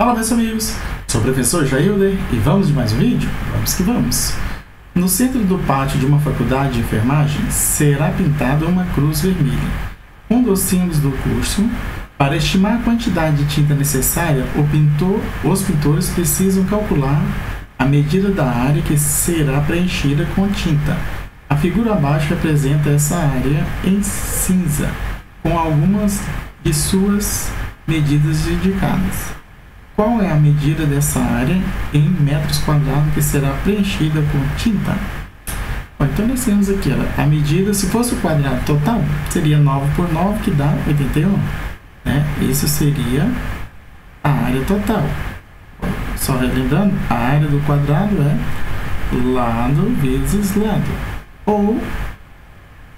Fala meus amigos, sou o professor Jailder e vamos de mais um vídeo? Vamos que vamos! No centro do pátio de uma faculdade de enfermagem será pintada uma cruz vermelha. Um dos símbolos do curso. Para estimar a quantidade de tinta necessária, pintor, os pintores precisam calcular a medida da área que será preenchida com tinta. A figura abaixo representa essa área em cinza, com algumas de suas medidas indicadas. Qual é a medida dessa área em metros quadrados que será preenchida com tinta? Bom, então nós temos aqui ó, a medida, se fosse o quadrado total, seria 9 por 9, que dá 81. Né? Isso seria a área total. Só lembrando, a área do quadrado é lado vezes lado. Ou,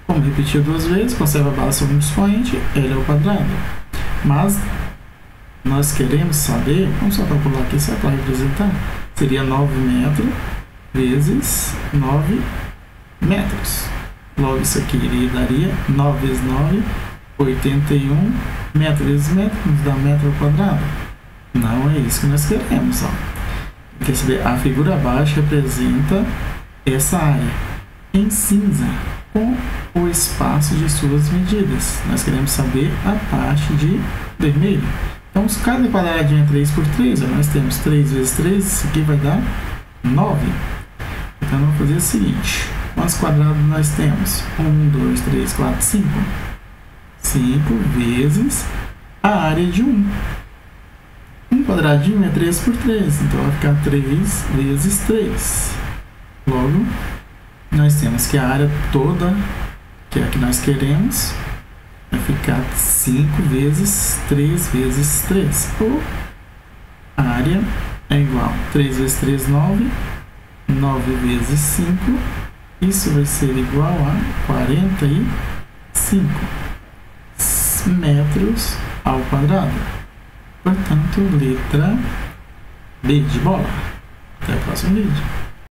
como repetir duas vezes, conserva a base sobre um expoente, L ao quadrado. Mas nós queremos saber, vamos só calcular aqui só para representar, seria 9 metros vezes 9 metros. Logo, isso aqui iria, daria 9 vezes 9, 81 metros vezes metro, nos dá metro ao quadrado. Não é isso que nós queremos. Ó. Quer saber? A figura abaixo representa essa área em cinza com o espaço de suas medidas. Nós queremos saber a parte de vermelho. Então, se cada quadradinho é 3 por 3, ó, nós temos 3 vezes 3, isso aqui vai dar 9. Então, vamos fazer o seguinte. Quantos quadrados nós temos? 1, 2, 3, 4, 5. 5 vezes a área de 1. Um quadradinho é 3 por 3, então vai ficar 3 vezes 3. Logo, nós temos que a área toda, que é a que nós queremos, vai ficar 5 vezes 3 vezes 3. Ou área é igual a 3 vezes 3, 9. 9 vezes 5. Isso vai ser igual a 45 metros ao quadrado. Portanto, letra B de bola. Até o próximo vídeo.